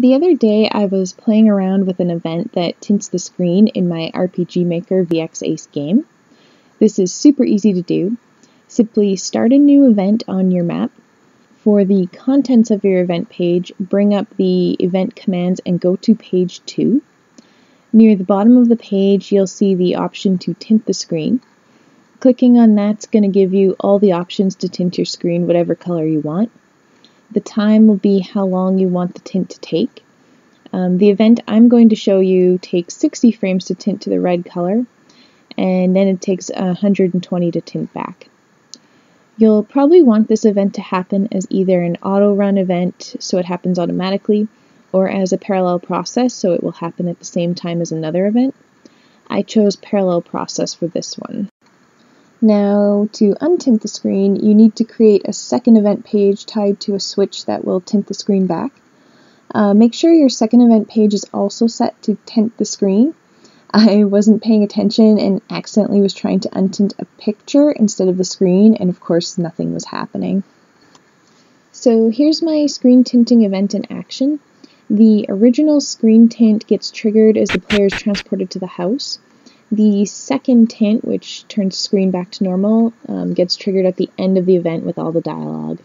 The other day I was playing around with an event that tints the screen in my RPG Maker VX Ace game. This is super easy to do. Simply start a new event on your map. For the contents of your event page, bring up the event commands and go to page 2. Near the bottom of the page, you'll see the option to tint the screen. Clicking on that's going to give you all the options to tint your screen whatever color you want. The time will be how long you want the tint to take. Um, the event I'm going to show you takes 60 frames to tint to the red color, and then it takes 120 to tint back. You'll probably want this event to happen as either an auto run event, so it happens automatically, or as a parallel process, so it will happen at the same time as another event. I chose parallel process for this one. Now, to untint the screen, you need to create a second event page tied to a switch that will tint the screen back. Uh, make sure your second event page is also set to tint the screen. I wasn't paying attention and accidentally was trying to untint a picture instead of the screen, and of course nothing was happening. So here's my screen tinting event in action. The original screen tint gets triggered as the player is transported to the house. The second tint, which turns screen back to normal, um, gets triggered at the end of the event with all the dialogue.